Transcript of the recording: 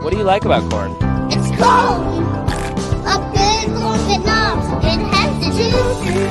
What do you like about corn? It's cold! A good corn and knobs, it has the juice.